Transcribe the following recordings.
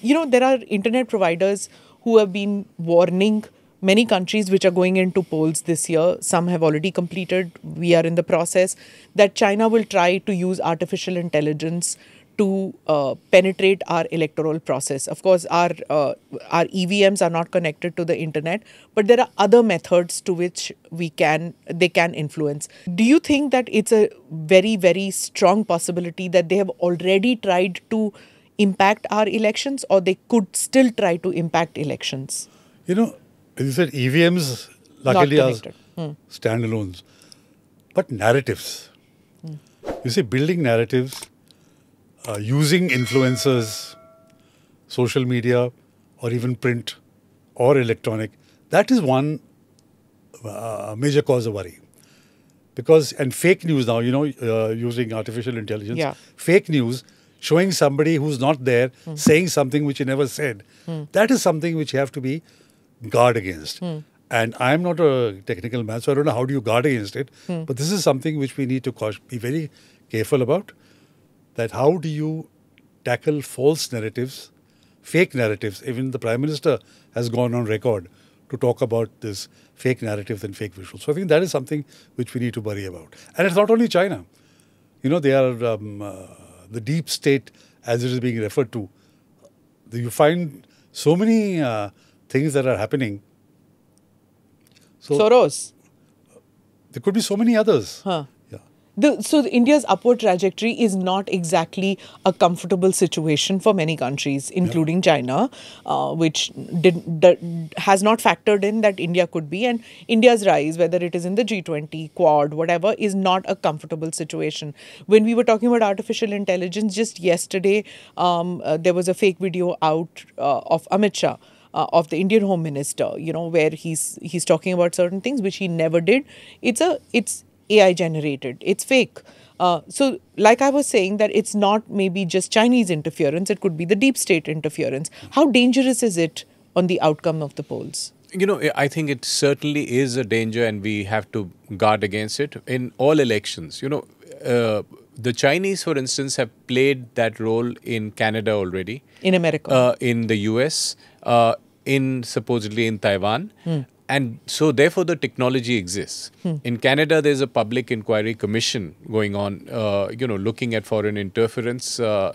You know, there are internet providers who have been warning many countries which are going into polls this year. Some have already completed. We are in the process that China will try to use artificial intelligence to uh, penetrate our electoral process. Of course, our uh, our EVMs are not connected to the internet, but there are other methods to which we can they can influence. Do you think that it's a very very strong possibility that they have already tried to impact our elections, or they could still try to impact elections? You know, as you said, EVMs luckily are standalones, but narratives. You see, building narratives uh, using influencers, social media, or even print or electronic, that is one uh, major cause of worry. Because, and fake news now, you know, uh, using artificial intelligence, Yeah. fake news showing somebody who's not there saying something which he never said, that is something which you have to be guard against. And I'm not a technical man, so I don't know how do you guard against it. But this is something which we need to be very careful about that how do you tackle false narratives, fake narratives? Even the Prime Minister has gone on record to talk about this fake narratives and fake visuals. So I think that is something which we need to worry about. And it's not only China. You know, they are um, uh, the deep state, as it is being referred to. You find so many uh, things that are happening. So Soros. there could be so many others. Huh. The, so the India's upward trajectory is not exactly a comfortable situation for many countries, including China, uh, which did, d- has not factored in that India could be. And India's rise, whether it is in the G20, Quad, whatever, is not a comfortable situation. When we were talking about artificial intelligence, just yesterday, um, uh, there was a fake video out uh, of Amit Shah uh, of the Indian Home Minister, you know, where he's he's talking about certain things which he never did. It's a it's AI generated. It's fake. Uh, so, like I was saying, that it's not maybe just Chinese interference. It could be the deep state interference. How dangerous is it on the outcome of the polls? You know, I think it certainly is a danger, and we have to guard against it in all elections. You know, uh, the Chinese, for instance, have played that role in Canada already, In America. uh, in the US, uh, in supposedly in Taiwan. And so, therefore, the technology exists. In Canada, there's a public inquiry commission going on, uh, you know, looking at foreign interference, uh,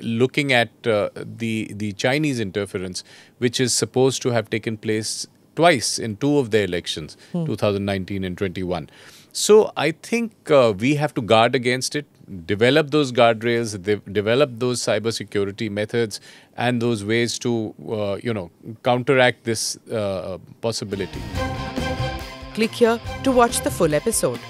looking at uh, the the Chinese interference, which is supposed to have taken place twice in two of the elections, 2019 and 21. So I think uh, we have to guard against it, develop those guardrails, de- develop those cybersecurity methods, and those ways to, uh, you know, counteract this uh, possibility. Click here to watch the full episode.